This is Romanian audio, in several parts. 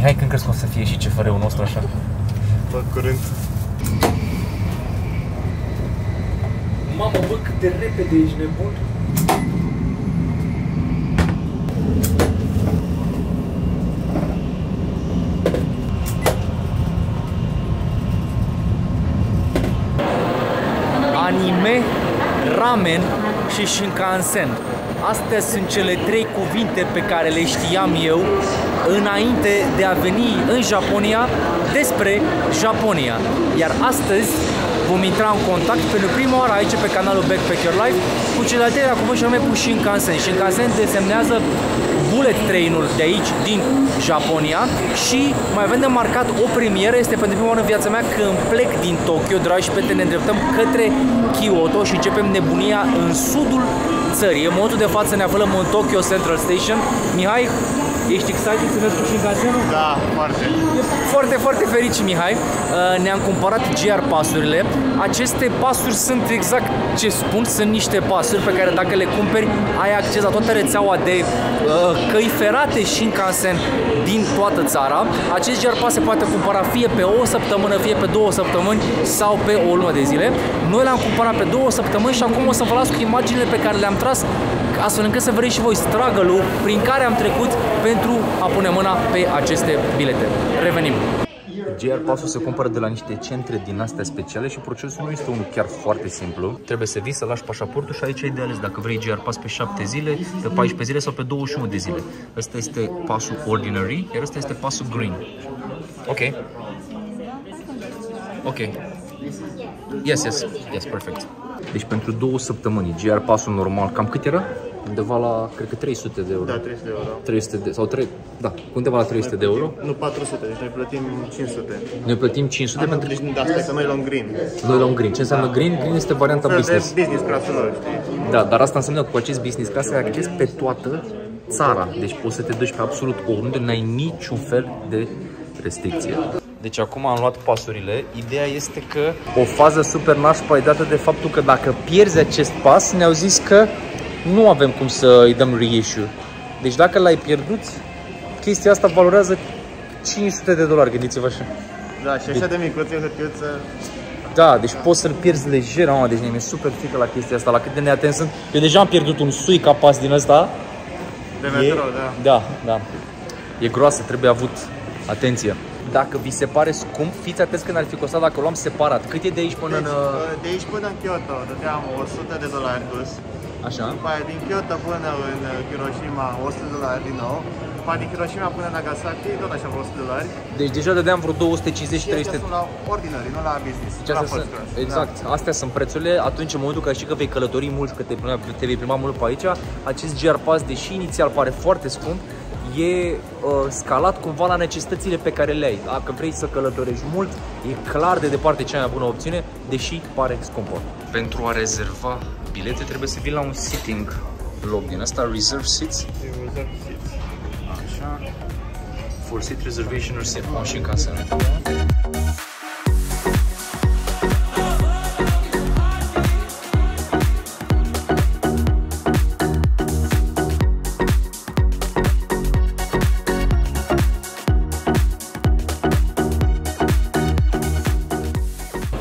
Mihai, când crezi că o să fie și CFR-ul nostru așa? Bă, curând. Mamă, bă, cât de repede ești nebun. Anime, ramen și Shinkansen. Astea sunt cele trei cuvinte pe care le știam eu înainte de a veni în Japonia despre Japonia. Iar astăzi vom intra în contact pentru prima oară aici pe canalul Backpacker Live cu cel al treilea cuvânt și anume cu Shinkansen. Shinkansen desemnează bullet train-ul de aici, din Japonia și mai avem de marcat o premieră, este pentru prima oară în viața mea când plec din Tokyo, dragi prieteni, ne îndreptăm către Kyoto și începem nebunia în sudul țării. În momentul de față ne aflăm în Tokyo Central Station. Mihai, Ești excited să mergi cu Shinkansen-ul? Da, foarte. Foarte, foarte fericit, Mihai. Uh, Ne-am cumpărat GR pasurile. Aceste pasuri sunt exact ce spun, sunt niște pasuri pe care dacă le cumperi, ai acces la toată rețeaua de uh, căi ferate Shinkansen din toată țara. Acest GR pas se poate cumpăra fie pe o săptămână, fie pe două săptămâni sau pe o lună de zile. Noi l-am cumpărat pe două săptămâni și acum o să vă las cu imaginile pe care le-am tras astfel încât să vedeți și voi struggle prin care am trecut pentru a pune mâna pe aceste bilete. Revenim! GR Pasul se cumpără de la niște centre din astea speciale și procesul nu este unul chiar foarte simplu. Trebuie să vii să lași pașaportul și aici ai de ales dacă vrei GR Pass pe 7 zile, pe 14 zile sau pe 21 de zile. Ăsta este pasul Ordinary, iar ăsta este pasul Green. Ok. Ok. Yes, yes, yes, perfect. Deci pentru două săptămâni, GR pasul normal, cam cât era? Undeva la, cred că 300 de euro. Da, 300 de euro. 300 de, sau 3, da, undeva la 300 de euro. Nu, 400, deci noi plătim 500. Noi plătim 500 Ah, nu, pentru deci da, stai că noi luăm green. noi luăm green. Ce înseamnă green? Green este varianta Fel de business. business class lor, știi? Da, dar asta înseamnă că cu acest business class ai acces pe toată țara. Deci poți să te duci pe absolut oriunde, n-ai niciun fel de restricție. Deci acum am luat pasurile. Ideea este că o fază super nașpa e dată de faptul că dacă pierzi acest pas, ne-au zis că nu avem cum să îi dăm reissue. Deci dacă l-ai pierdut, chestia asta valorează 500 de dolari, gândiți-vă așa. Da, și așa de micuț e hârtiuță. Da, deci poți să-l pierzi lejer, mama, deci mi-e super frică la chestia asta, la cât de neatent sunt. Eu deja am pierdut un sui ca pas din ăsta. De metro, da. Da, da. E groasă, trebuie avut atenție. Dacă vi se pare scump, fiți atenți când ar fi costat dacă o luam separat. Cât e de aici până în... Deci, uh, de aici până în Kyoto dădeam 100 de dolari dus. Așa? După aia din Kyoto până în uh, Hiroshima 100 de dolari din nou. După aia din Hiroshima până în Nagasaki tot așa vreo 100 de dolari. Deci deja dădeam vreo 250 Și 300 astea sunt la ordinary, nu la business. Deci astea la first sunt, class. exact, astea sunt prețurile atunci în momentul în care știi că vei călători mult, că te, te vei plimba mult pe aici, acest GR Pass, deși inițial pare foarte scump, e uh, scalat cumva la necesitățile pe care le ai. Dacă vrei să călătorești mult, e clar de departe cea mai bună opțiune, deși pare scumpă. Pentru a rezerva bilete trebuie să vii la un sitting loc din asta, reserve seats. Așa. For seat reservation or seat și în casă.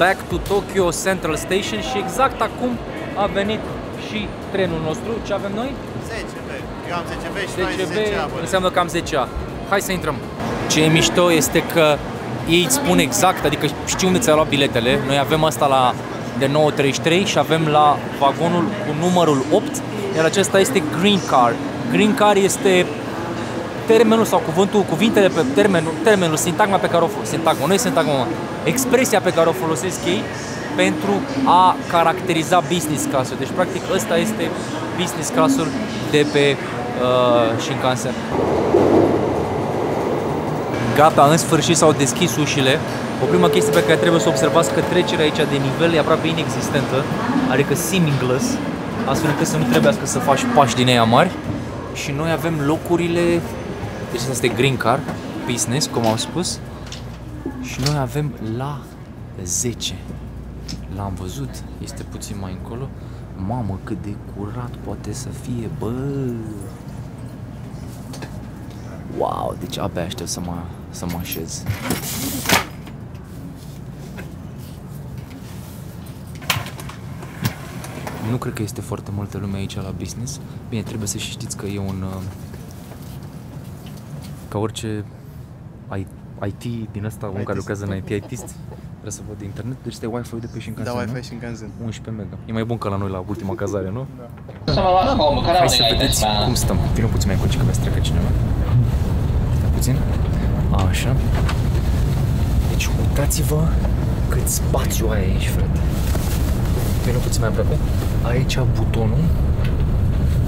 Back to Tokyo Central Station și exact acum a venit și trenul nostru. Ce avem noi? 10 B. Eu am 10 B și tu ai 10 10B A. bă. înseamnă că am 10A. Hai să intrăm. Ce e mișto este că ei îți spun exact, adică știu unde ți-ai luat biletele. Noi avem asta la de 9.33 și avem la vagonul cu numărul 8, iar acesta este Green Car. Green Car este termenul sau cuvântul, cuvintele pe termenul, termenul, sintagma pe care o fo- sintagma, nu e sintagma, mă, expresia pe care o folosesc ei pentru a caracteriza business class-ul. Deci, practic, ăsta este business class-ul de pe uh, Shinkansen. Gata, în sfârșit s-au deschis ușile. O primă chestie pe care trebuie să o observați că trecerea aici de nivel e aproape inexistentă, adică seamless, astfel încât să nu trebuiască să faci pași din ea mari. Și noi avem locurile, deci asta este Green Car, business, cum am spus. Și noi avem la 10. L-am văzut, este puțin mai încolo. Mamă, cât de curat poate să fie, bă! Wow, deci abia aștept să mă să mă așez. Nu cred că este foarte multă lume aici la business. Bine, trebuie să și știți că e un ca orice IT din asta, un care lucrează în IT, IT trebuie să văd internet, deci este Wi-Fi de pe Shinkansen, Da, Wi-Fi Shinkansen. 11 mega. E mai bun ca la noi la ultima cazare, nu? Da. Hai să vedeți cum stăm. Vino puțin mai încoace că vei treacă cineva. Stai puțin. Așa. Deci uitați-vă cât spațiu ai aici, frate. Vino puțin mai aproape. Aici butonul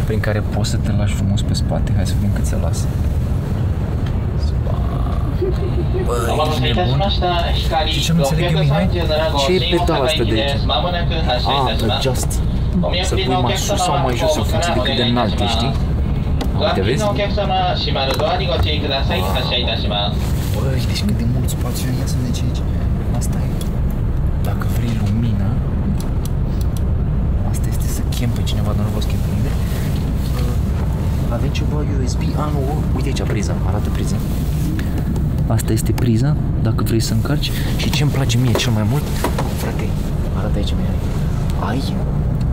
prin care poți să te lași frumos pe spate. Hai să vedem cât se lasă. Băi, ești nebun? Și ce nu înțeleg eu, Mihai? Ce e pedala asta de aici? Ah, adjust. Să pui mai sus sau mai jos în funcție de cât de înalt e, știi? Uite, vezi? Băi, deci cât de mult spațiu e, ia să vedem ce aici. Asta e. Dacă vrei lumină, asta este să chem pe cineva, dar nu vă schimb pe nimeni. Avem ceva USB, ah nu, uite aici priza, arată priza. Asta este priza, dacă vrei să încarci. Și ce îmi place mie cel mai mult, frate, arată aici mie. Ai,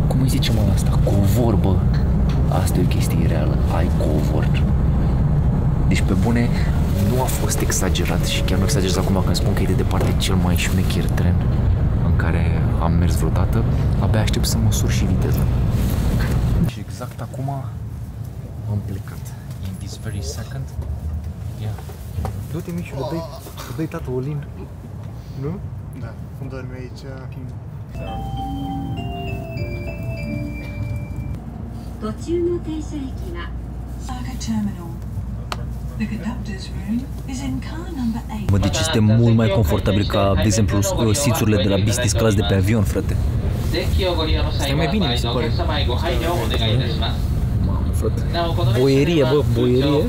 cum îi zicem la asta, covor, bă. Asta e o chestie reală, ai covor. Deci pe bune, nu a fost exagerat și chiar nu exagerez acum când spun că e de departe cel mai șmecher tren în care am mers vreodată. Abia aștept să măsur și viteza. Și exact acum am plecat. In this very second. Ia. Du-te Mișu, le dai, le dai tată Olin. Nu? Da, cum dormi aici? 途中の停車駅は Saga Terminal. The conductor's room is in car number 8. Mă, deci este mult mai confortabil ca, de exemplu, sițurile de la business class de pe avion, frate. デッキをご利用の frate. Boierie, bă, boierie.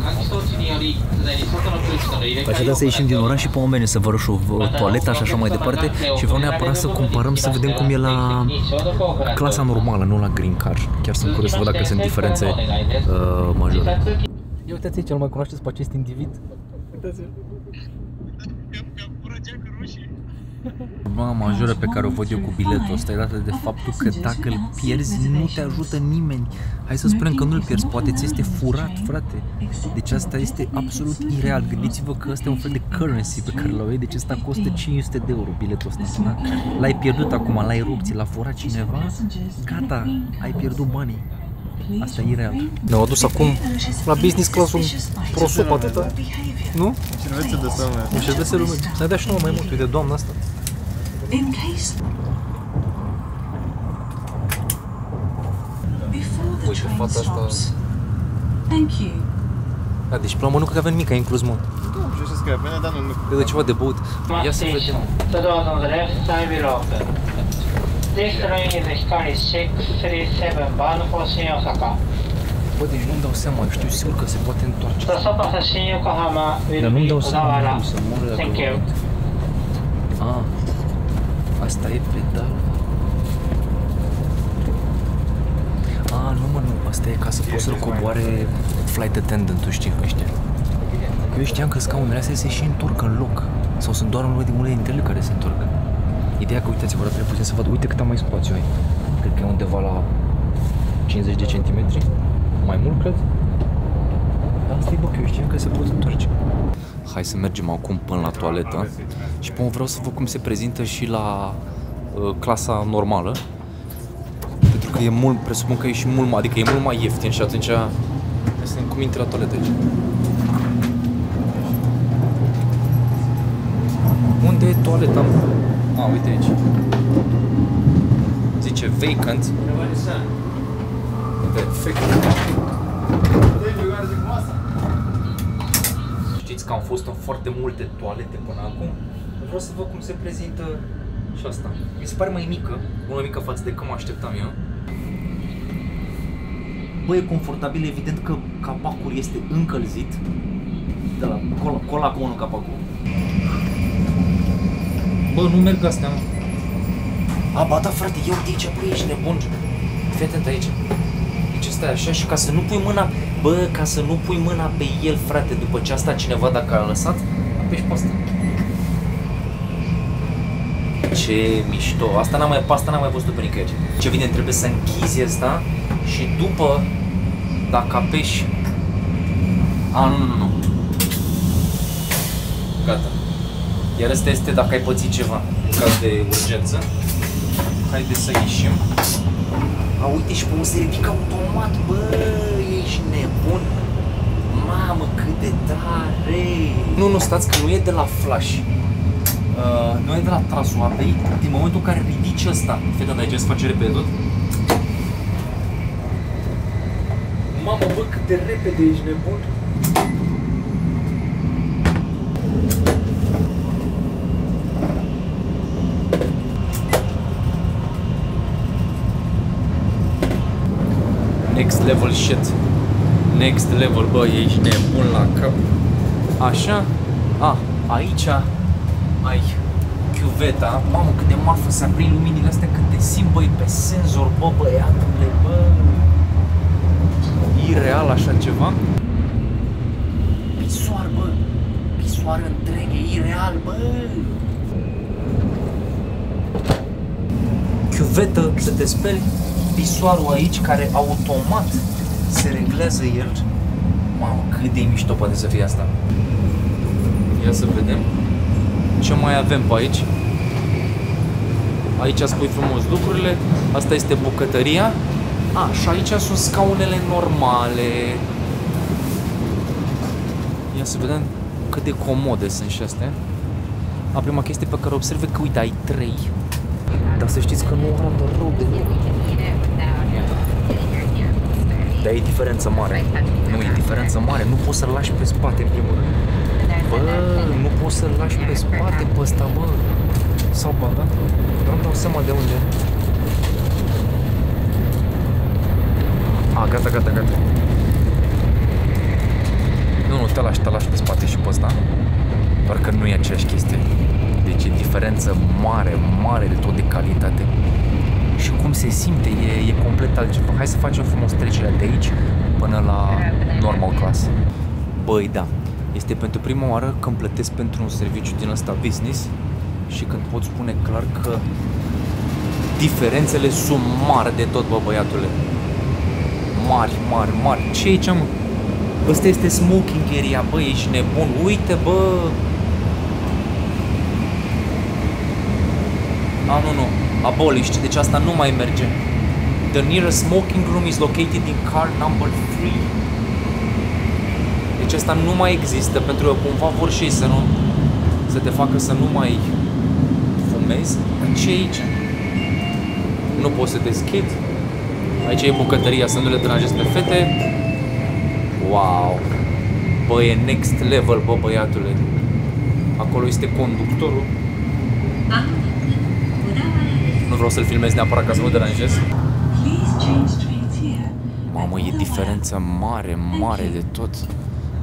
Așteptam păi, să ieșim din oraș și pe oameni să vă o, o toaletă și așa mai departe și vreau neapărat să cumpărăm, să vedem cum e la clasa normală, nu la green car. Chiar sunt curios să văd dacă sunt diferențe uh, majore. Ia uitați aici, nu mai cunoașteți pe acest individ? Uitați-l. Problema majoră pe care o văd eu cu biletul ăsta e dată de faptul că dacă îl pierzi, nu te ajută nimeni. Hai să spunem că nu-l pierzi, poate ți este furat, frate. Deci asta este absolut ireal. Gândiți-vă că ăsta e un fel de currency pe care l-au ei, deci ăsta costă 500 de euro biletul ăsta. Da? L-ai pierdut acum, l-ai rupt, ți l-a furat cineva, gata, ai pierdut banii. Asta e ireal. Ne-au adus acum la business class un prosop atâta, nu? Cervețe de seamnă. Nu știu, de lume. Să ne dea și nouă mai mult, uite, doamna asta. In case. Before the Uite, train fata asta- stops. Thank you. Da, deci până la urmă nu cred că avem nimic inclus, mă. Nu, ce știți că bine, dar nu, nu. E de ceva de băut. Ia să vedem. The doors on the left side will open. This train is Hikari 637 bound for Shin Osaka. Bă, deci nu-mi dau seama, eu știu sigur că se poate întoarce. The stop of Shin Yokohama Dar will nu-mi be dau seama, Odawara. nu, să mor de Thank you. Ah, asta e pedal. Ah, nu mă, nu, asta e ca să poți să-l coboare flight attendant-ul, știi, ăștia. Eu știam că scaunele astea se și întorc în loc. Sau sunt doar unele din unele dintre ele care se întorc. Ideea că, uitați-vă, trebuie puțin să văd, uite cât am mai spațiu ai. Cred că e undeva la 50 de centimetri. Mai mult, cred. Dar asta e bă, că eu știam că se pot întoarce. Hai să mergem acum până la toaletă și până vreau să văd cum se prezintă și la uh, clasa normală. Pentru că e mult, presupun că e și mult mai, adică e mult mai ieftin și atunci să cum intri la toaletă aici. Unde e toaleta? A, uite aici. Zice vacant. Perfect. Știți că am fost în foarte multe toalete până acum. Vreau să văd cum se prezintă și asta. Mi se pare mai mică, mult mai mică față de cum mă așteptam eu. Bă, e confortabil, evident că capacul este încălzit. De la cola, cola acum nu capacul. Bă, nu merg astea, mă. A, ba da, frate, ia uite aici, bă, ești nebun. Fii atent aici. Deci stai așa și ca să nu pui mâna, bă, ca să nu pui mâna pe el, frate, după ce a stat cineva dacă a lăsat, apeși pe asta. Ce mișto. Asta n-am mai, pe asta n-am mai văzut pe nicăieri. Ce vine, trebuie să închizi asta și după, dacă apeși... A, nu, nu, nu, nu. Gata. Iar asta este dacă ai pățit ceva în caz de urgență. Haideți să ieșim. A, uite și cum se ridică automat, bă, ești nebun. Mamă, cât de tare! Nu, nu, stați că nu e de la flash. Uh, nu e de la trasul apei, din momentul în care ridici ăsta. Fii de aici se face repede tot. Mamă, bă, cât de repede ești nebun. Next level shit. Next level, bă, ești nebun la cap. Așa? A, aici ai chiuveta. Mamă, cât de marfă să aprind luminile astea, cât de simt, băi, pe senzor, bă, băiatule, bă. Ireal așa ceva. Pisoar, bă. Pisoar întreg, e ireal, bă. Chiuvetă, să te speli. Pisoarul aici, care automat se reglează el. Mamă, cât de mișto poate să fie asta. Ia să vedem. Ce mai avem pe aici? Aici spui frumos lucrurile. Asta este bucătăria. A, și aici sunt scaunele normale. Ia să vedem cât de comode sunt și astea. A, prima chestie pe care observe că, uite, ai trei. Dar să știți că nu arată rău de Dar e diferență mare. Nu, e diferență mare. Nu poți să-l lași pe spate, în primul rând. Bă, nu poți să-l lași pe spate pe ăsta, bă. Sau ba, da? Nu-mi dau seama de unde. A, gata, gata, gata. Nu, nu, te lași, te lași pe spate și pe ăsta. Doar că nu e aceeași chestie. Deci e diferență mare, mare de tot de calitate. Și cum se simte, e, e complet altceva. Hai să facem frumos trecerea de aici până la normal class. Băi, da. Este pentru prima oară când plătesc pentru un serviciu din ăsta business și când pot spune clar că diferențele sunt mari de tot, bă, băiatule. Mari, mari, mari. Ce e aici, mă? Ăsta este smoking area, bă, ești nebun. Uite, bă. A, nu, nu. Abolished, deci asta nu mai merge. The nearest smoking room is located in car number 3. Deci asta nu mai există pentru că cumva vor și ei să nu să te facă să nu mai fumezi. Ce e aici? Nu poți să te schizi. Aici e bucătăria să nu le deranjezi pe fete. Wow! Bă, e next level, bă, băiatule. Acolo este conductorul. Nu vreau să-l filmez neapărat ca să nu deranjez. Mamă, e diferența mare, mare de tot.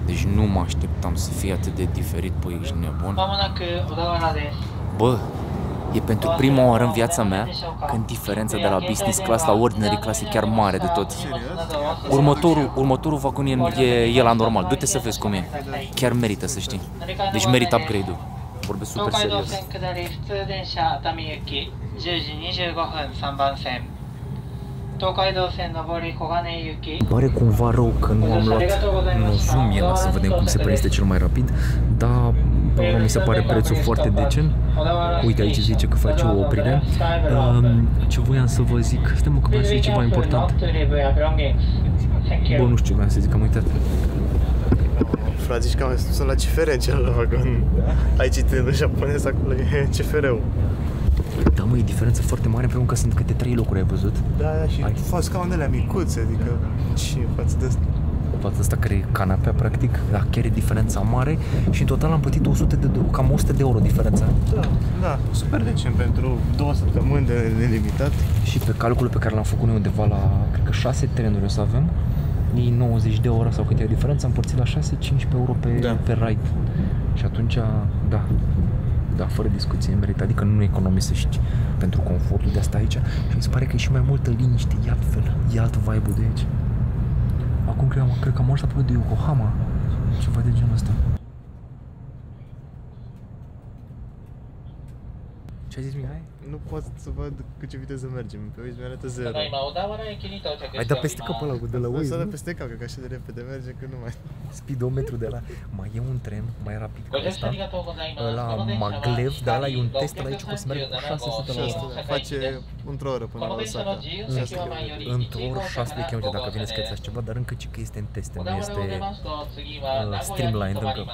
Deci nu mă așteptam să fie atât de diferit, păi ești nebun. Bă, e pentru prima oară în viața mea când diferența de la business class la ordinary class e chiar mare de tot. Următorul, următorul vacun e, e la normal, du-te să vezi cum e. Chiar merită să știi. Deci merită upgrade-ul. Vorbesc super serios. 線下り普通電車熱海行き10時25分3番線東海道線上り小金井行き Pare cumva rău că nu am luat un zoom el să vedem cum se prinde cel mai rapid, dar până la urmă mi se pare prețul foarte decent. Uite, aici zice că face o oprire. Um, ce voiam să vă zic? Stai mă că vreau să zic ceva important. Bă, nu știu ce vreau să zic, am uitat. Frate, zici că am sunt la CFR în celălalt vagon. Ai citit în japonez, acolo e CFR-ul. Da, mă, e diferență foarte mare pentru că sunt câte trei locuri, ai văzut? Da, da, și Ai. fac scaunele micuțe, adică ce față de asta. Față asta care e canapea, practic, da, chiar e diferența mare și în total am plătit 100 de, cam 100 de euro diferența. Da, da, super decent pentru două săptămâni de nelimitat. Și pe calculul pe care l-am făcut noi undeva la, cred că 6 trenuri o să avem, e 90 de euro sau cât e diferența, împărțit la 6-15 euro pe, Da. pe ride. Și atunci, da, da, fără discuție, merită, adică nu economisești pentru confortul de asta aici. Și mi se pare că e și mai multă liniște, e altfel, e alt vibe de aici. Acum cred, cred că am ajuns aproape de Yokohama, ceva de genul ăsta. Ce a zis Mihai? Nu pot să văd cu ce viteză mergem, pe Waze mi-arată 0. Ai dat peste capul ăla de la Waze, S-a dat peste cap, că așa de repede merge, că nu mai... Spidometru de la... Mai e un tren mai rapid ca ăsta, la Maglev, dar ăla e un test la aici, o să merg cu 600 la ora. Face într-o oră până la Osaka. Într-o oră 6 de km dacă vine să cățași ceva, dar încă ce că este în teste, nu este streamlined încă.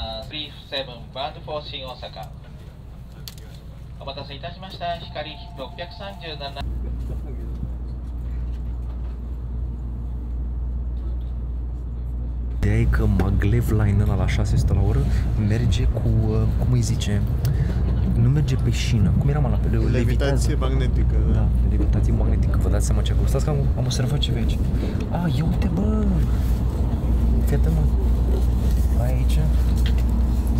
お待たせいたしました。光637。 Ideea e că Maglev Line ăla la 600 la oră merge cu, uh, cum îi zice, nu merge pe șină, cum era mă la pe levitează. Levitație magnetică, Da, da. levitație magnetică, vă dați seama ce acolo. Stați că am, am observat ceva aici. A, ia uite bă! Fii atent, mă. Ai aici?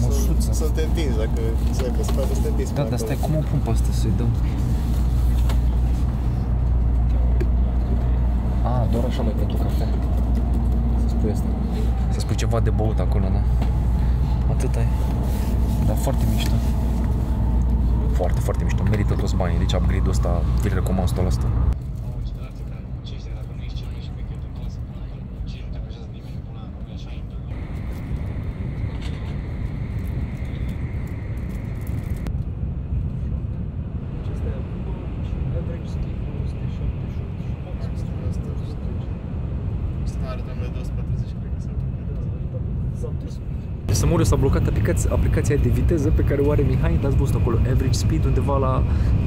Măsuță. Să te întinzi, dacă să pe spate, să te întinzi. Da, până dar stai, acolo. cum o pun pe asta să-i dăm? A, doar așa mai pentru cafea. Să spui asta. Să spui ceva de băut acolo, da. Atâta e. Dar foarte mișto. Foarte, foarte mișto. Merită toți banii. Deci upgrade-ul ăsta vi-l recomand 100%. Să arătăm la 240, cred că s-a Să mă s-a blocat aplicația, aplicația de viteză pe care o are Mihai, dați văzut acolo, average speed undeva la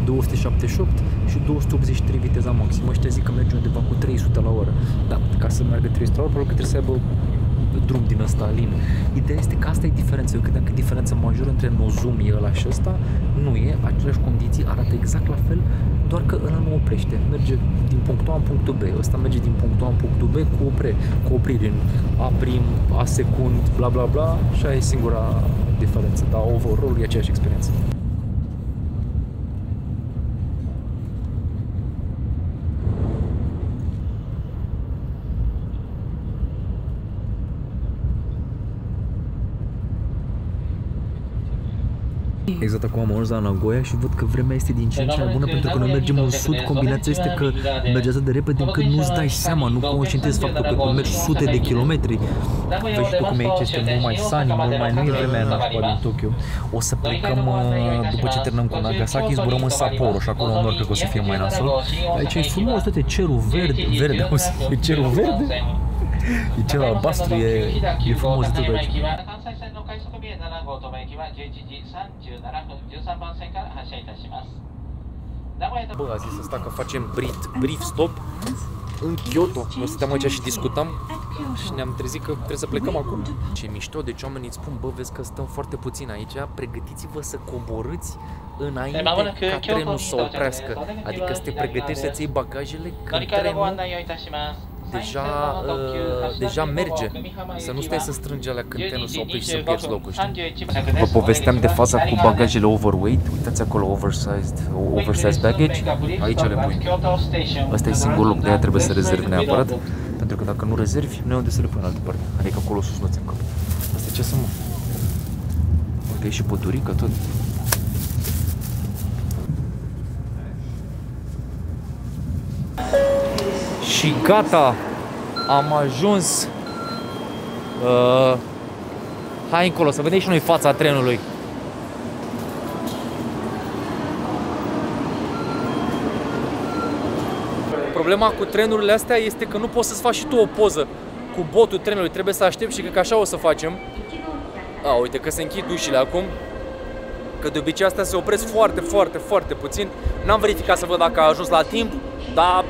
278 și 283 viteza maximă. Ăștia zic că merge undeva cu 300 la oră. Da, ca să meargă 300 la oră, probabil că trebuie să aibă drum din ăsta lin. Ideea este că asta e diferența. Eu credeam că e diferența majoră între Nozumi ăla și ăsta nu e, aceleași condiții, arată exact la fel, doar că ăla nu oprește. Merge din punctul A în punctul B. Ăsta merge din punctul A în punctul B cu, opre, cu opriri în A prim, A secund, bla bla bla și aia e singura diferență. Dar overall e aceeași experiență. Exact acum am ajuns la Nagoya și văd că vremea este din ce în ce mai bună pentru că noi mergem în sud. Combinația este că merge atât de repede încât nu-ți dai seama, nu conștientezi faptul că mergi sute de kilometri. Vezi și tu cum e aici, este mult mai sunny, mult mai nu e vremea nașpa din Tokyo. O să plecăm, uh, după ce terminăm cu Nagasaki, zburăm în Sapporo și acolo nor cred că o să fie mai nasol. Aici e frumos, toate cerul verde, verde, auzi, e cerul verde? E cerul albastru, e, e frumos de tot aici. 号止め行きは11時37分13番線から発車いたします。名古屋と Bă, a zis ăsta că facem brief, brief stop în Kyoto. Noi stăteam aici și discutam și ne-am trezit că trebuie să plecăm acum. Ce mișto, deci oamenii îți spun, bă, vezi că stăm foarte puțin aici, pregătiți-vă să coborâți înainte ca trenul să oprească. Adică să te pregătești să-ți iei bagajele 乗 când り換えのご案 trenul 内をいたします。 deja, uh, deja merge. Să nu stai să strângi alea când trenul să oprești și să pierzi locul, știi? Vă povesteam de faza cu bagajele overweight, uitați acolo oversized, oversized baggage, aici le pui. Asta e singurul loc, de aia trebuie să rezervi neapărat, pentru că dacă nu rezervi, nu ai unde să le pui în altă parte. Adică acolo sus nu ți cap. Asta ce să mă? Uite, e și pădurică tot. Și gata, am ajuns. Uh, hai încolo, să vedem și noi fața trenului. Problema cu trenurile astea este că nu poți să-ți faci și tu o poză cu botul trenului. Trebuie să aștept și cred că așa o să facem. A, uite că se închid ușile acum. Că de obicei astea se opresc foarte, foarte, foarte puțin. N-am verificat să văd dacă a ajuns la timp, dar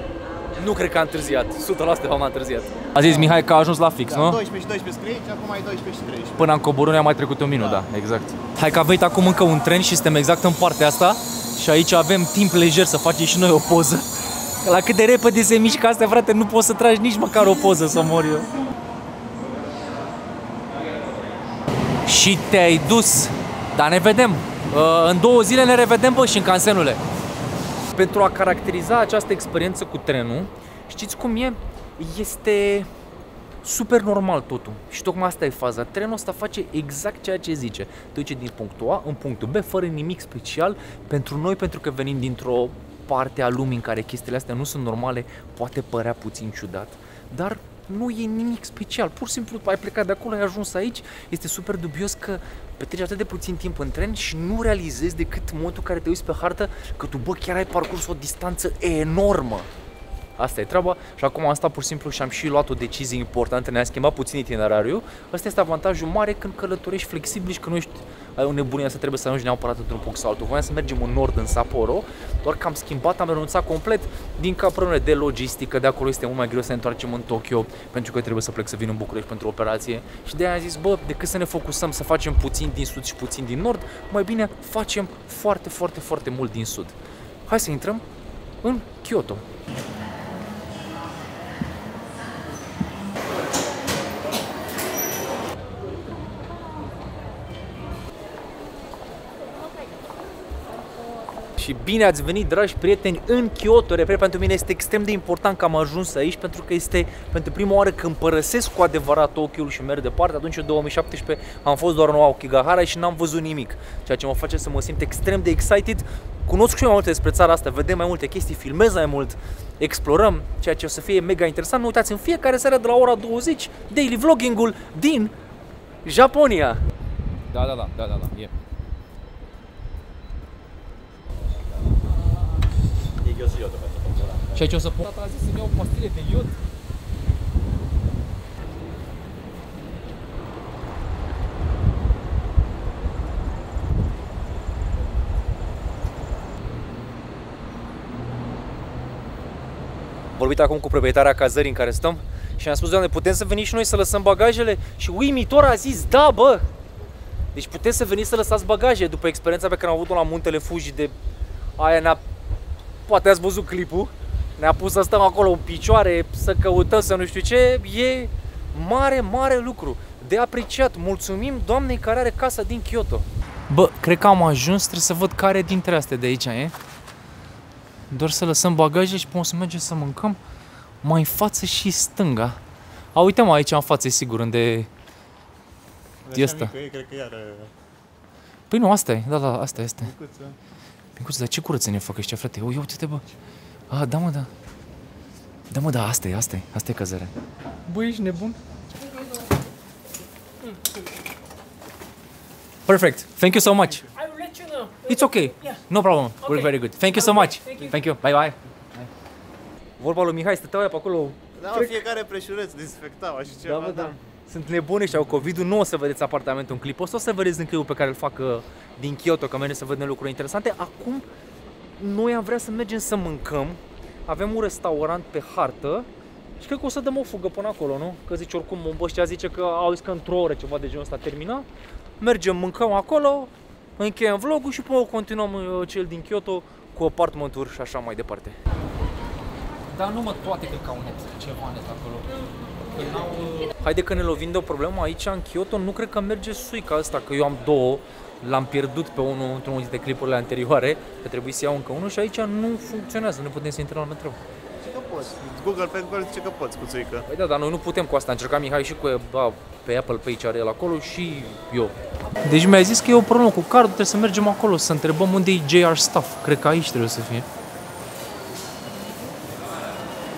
nu cred că a întârziat. 100% am întârziat. A zis Mihai că a ajuns la fix, nu? 12 și 12 scrie și acum ai 12 și 13. Până am coborât ne-a mai trecut un minut, da. exact. Hai că a venit acum încă un tren și suntem exact în partea asta și aici avem timp lejer să facem și noi o poză. Că la cât de repede se mișcă astea, frate, nu poți să tragi nici măcar o poză să mor eu. Și te-ai dus, dar ne vedem. Uh, În două zile ne revedem, bă, și în cansenule. Pentru a caracteriza această experiență cu trenul, știți cum e? Este super normal totul. Și tocmai asta e faza. Trenul ăsta face exact ceea ce zice. Te duce din punctul A în punctul B fără nimic special pentru noi, pentru că venim dintr-o parte a lumii în care chestiile astea nu sunt normale, poate părea puțin ciudat. Dar nu e nimic special. Pur și simplu ai plecat de acolo, ai ajuns aici, este super dubios că petreci atât de puțin timp în tren și nu realizezi decât în momentul în care te uiți pe hartă că tu, bă, chiar ai parcurs o distanță enormă. Asta e treaba și acum am stat pur și simplu și am și luat o decizie importantă, ne-a schimbat puțin itinerariul. Asta este avantajul mare când călătorești flexibil și că nu ești ai o nebunie să trebuie să ajungi neapărat într-un punct sau altul. Voiam să mergem în nord, în Sapporo, doar că am schimbat, am renunțat complet din ca probleme de logistică, de acolo este mult mai greu să ne întoarcem în Tokyo, pentru că trebuie să plec să vin în București pentru operație. Și de aia am zis, bă, decât să ne focusăm să facem puțin din sud și puțin din nord, mai bine facem foarte, foarte, foarte mult din sud. Hai să intrăm în Kyoto. Și bine ați venit, dragi prieteni, în Kyoto. Repet, pentru mine este extrem de important că am ajuns aici, pentru că este pentru prima oară când părăsesc cu adevărat Tokyo și merg departe. Atunci, în 2017, am fost doar în Aokigahara și n-am văzut nimic, ceea ce mă face să mă simt extrem de excited. Cunosc și mai multe despre țara asta, vedem mai multe chestii, filmez mai mult, explorăm, ceea ce o să fie mega interesant. Nu uitați, în fiecare seară de la ora 20, daily vlogging-ul din Japonia. Da, da, da, da, da, da, e. Și aici o să pun... Tata a zis să-mi iau pastile de iod. vorbit acum cu proprietarea cazării în care stăm și am spus, doamne, putem să venim și noi să lăsăm bagajele? Și uimitor a zis, da, bă! Deci puteți să veniți să lăsați bagaje după experiența pe care am avut-o la muntele Fuji de aia ne-a... Poate ați văzut clipul ne-a pus să stăm acolo în picioare, să căutăm, să nu știu ce, e mare, mare lucru. De apreciat. Mulțumim doamnei care are casa din Kyoto. Bă, cred că am ajuns, trebuie să văd care dintre astea de aici e. Doar să lăsăm bagaje și putem să mergem să mâncăm mai în față și stânga. A, uite mă, aici în față, e sigur, unde e ăsta. Mică, e, cred că iar Păi nu, asta e, da, da, asta este. micuță. Pincuță, dar ce curățenie fac ăștia, frate? Ui, uite-te, bă. Ah, da, mă, da. Da, mă, da, asta e, asta e, asta e căzarea. Bă, ești nebun? Perfect. Thank you so much. I will let you know. It's okay. Yeah. No problem. We're Okay. very good. Thank you so much. Thank you. Thank you. Bye bye. Vorba lui Mihai, stăteau aia pe acolo. Da, mă, fiecare preșureț dezinfectau și ceva, Da, bă, da. Sunt nebuni și au covid nu o să vedeți apartamentul în clip, o să, o să vedeți în clipul pe care îl fac uh, din Kyoto, că mergem să vedem lucruri interesante. Acum, noi am vrea să mergem să mâncăm, avem un restaurant pe hartă și cred că o să dăm o fugă până acolo, nu? Că zice oricum, ăștia zice că au zis că într-o oră ceva de genul ăsta termina. Mergem, mâncăm acolo, încheiem vlogul și până continuăm uh, cel din Kyoto cu apartment și așa mai departe. Dar nu mă toate cred că au net, ceva net acolo. Haide că ne lovim de o problemă aici în Kyoto, nu cred că merge suica asta, că eu am două, l-am pierdut pe unul într-unul dintre clipurile anterioare, că trebuie să iau încă unul și aici nu funcționează, nu putem să intrăm la metrou. Ce că poți. Google pe Google zice că poți cu țuică. Păi da, dar noi nu putem cu asta, încercam Mihai și cu ba, pe Apple Pay ce are el acolo și eu. Deci mi-a zis că e o problemă cu cardul, trebuie să mergem acolo, să întrebăm unde e JR Stuff. Cred că aici trebuie să fie.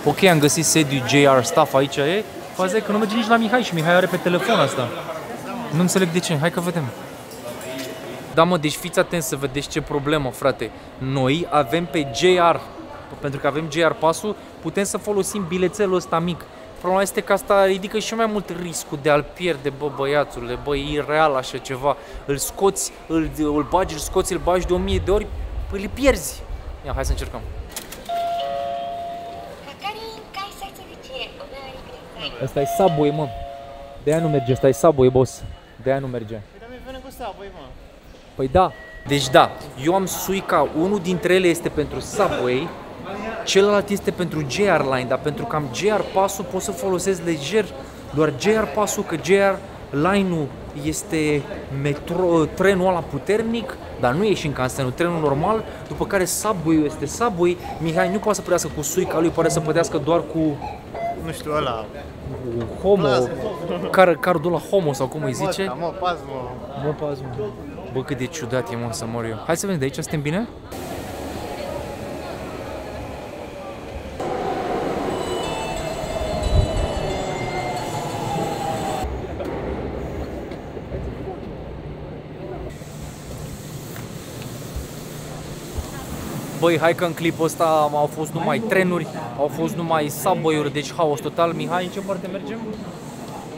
Ok, am găsit sediul JR Stuff, aici e. Faza e că nu merge nici la Mihai și Mihai are pe telefon asta. Nu înțeleg de ce, hai că vedem. Da mă, deci fiți atenți să vedeți ce problemă, frate. Noi avem pe JR, pentru că avem JR pasul, putem să folosim bilețelul ăsta mic. Problema este că asta ridică și mai mult riscul de a-l pierde, bă, băiațule, bă, e ireal așa ceva. Îl scoți, îl, îl bagi, îl scoți, îl bagi de o mie de ori, păi îl pierzi. Ia, hai să încercăm. Asta e Subway, mă. De aia nu merge, asta e Subway, boss. De aia nu merge. Păi dar mi vine cu Subway, mă. Păi da. Deci da, eu am Suica, unul dintre ele este pentru Subway, celălalt este pentru JR Line, dar pentru că am JR pasul pot să folosesc lejer doar JR pasul, că JR Line-ul este metro, trenul ăla puternic, dar nu e și în Canstenu, trenul normal, după care Subway este Subway, Mihai nu poate să plătească cu Suica lui, poate să plătească doar cu Nu știu, ăla. Homo, car, cardul la homo sau cum îi zice. Vodka, mă, pas, mă. Mopaz, mă. Bă, cât de ciudat e, mă, să mor eu. Hai să vedem, de aici suntem bine? Băi, hai că în clipul ăsta au fost numai trenuri, au fost numai subway-uri, deci haos total. Mihai, în ce parte mergem?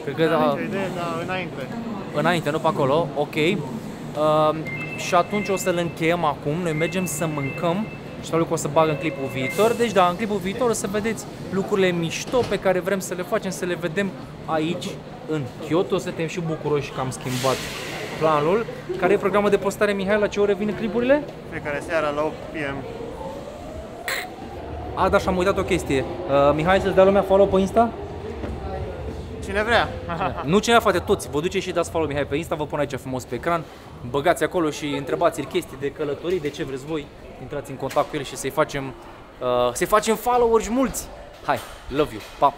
Cred că da, Nicio idee, dar înainte. înainte, nu pe acolo, ok. Uh, și atunci o să-l încheiem acum, noi mergem să mâncăm și probabil că o să bag în clipul viitor. Deci da, în clipul viitor o să vedeți lucrurile mișto pe care vrem să le facem, să le vedem aici, în Kyoto. Suntem și bucuroși că am schimbat planul. Care e programul de postare, Mihai? La ce ore vin clipurile? Fiecare seara la 8 p.m. A, da, și am uitat o chestie. Uh, Mihai, să-ți dea lumea follow pe Insta? Cine vrea. Nu cineva, frate, toți. Vă duceți și dați follow Mihai pe Insta, vă pun aici frumos pe ecran. Băgați acolo și întrebați-l chestii de călătorii, de ce vreți voi. Intrați în contact cu el și să-i facem, uh, să-i facem followers mulți. Hai, love you, pa!